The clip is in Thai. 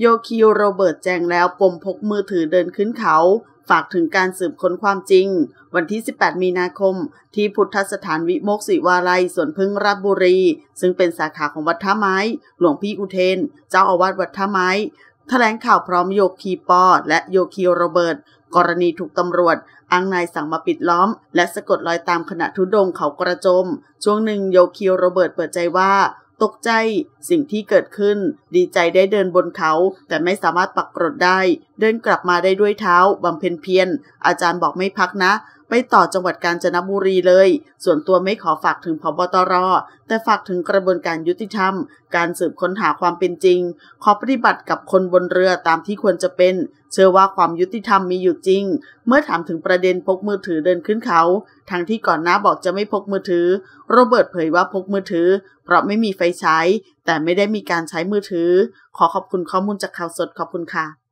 โยคิโรเบิร์ตแจ้งแล้วปมพกมือถือเดินขึ้นเขา ฝากถึงการสืบค้นความจริง วันที่ 18 มีนาคม ที่พุทธสถานวิโมกศิวาลัยสวนพึ่งราชบุรี ซึ่งเป็นสาขาของวัดท่าไม้ หลวงพี่อุเทน เจ้าอาวาสวัดท่าไม้แถลงข่าวพร้อมโยคีปอ และโยคีโรเบิร์ตกรณีถูกตำรวจอ้างนายสั่งมาปิดล้อม และสะกดรอยตามขณะทุดงเขากระจม ช่วงหนึ่งโยคีโรเบิร์ตเปิดใจว่า ตกใจสิ่งที่เกิดขึ้น ดีใจได้เดินบนเขา แต่ไม่สามารถปักกรดได้ เดินกลับมาได้ด้วยเท้าบำเพ็ญเพียรอาจารย์บอกไม่พักนะ ไปต่อจังหวัดกาญจนบุรีเลย ส่วนตัวไม่ขอฝากถึงพบตร แต่ฝากถึงกระบวนการยุติธรรม การสืบค้นหาความเป็นจริง ขอปฏิบัติกับคนบนเรือตามที่ควรจะเป็น เชื่อว่าความยุติธรรมมีอยู่จริง เมื่อถามถึงประเด็นพกมือถือเดินขึ้นเขา ทั้งที่ก่อนหน้าบอกจะไม่พกมือถือ โรเบิร์ตเผยว่าพกมือถือ เพราะไม่มีไฟใช้ แต่ไม่ได้มีการใช้มือถือ ขอขอบคุณข้อมูลจากข่าวสดขอบคุณค่ะ